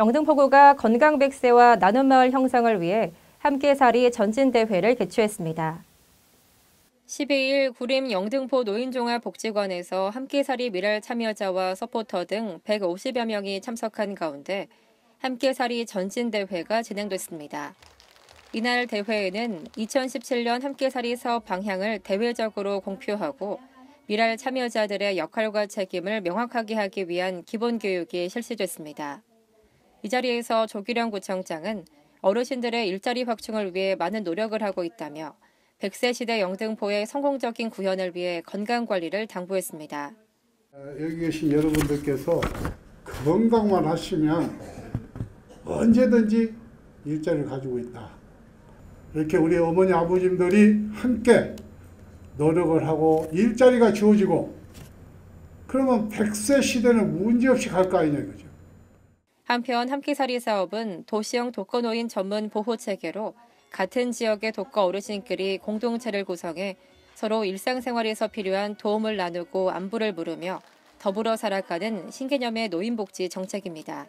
영등포구가 건강 100세와 나눔 마을 형성을 위해 함께살이 전진대회를 개최했습니다. 12일 구림 영등포 노인종합복지관에서 함께살이 미랄 참여자와 서포터 등 150여 명이 참석한 가운데 함께살이 전진대회가 진행됐습니다. 이날 대회에는 2017년 함께살이 사업 방향을 대외적으로 공표하고 미랄 참여자들의 역할과 책임을 명확하게 하기 위한 기본 교육이 실시됐습니다. 이 자리에서 조기령 구청장은 어르신들의 일자리 확충을 위해 많은 노력을 하고 있다며 100세 시대 영등포의 성공적인 구현을 위해 건강 관리를 당부했습니다. 여기 계신 여러분들께서 건강만 하시면 언제든지 일자리를 가지고 있다. 이렇게 우리 어머니 아버님들이 함께 노력을 하고 일자리가 주어지고 그러면 100세 시대는 문제없이 갈 거 아니냐 이거죠. 한편 함께살이 사업은 도시형 독거노인 전문 보호 체계로 같은 지역의 독거 어르신끼리 공동체를 구성해 서로 일상생활에서 필요한 도움을 나누고 안부를 물으며 더불어 살아가는 신개념의 노인복지 정책입니다.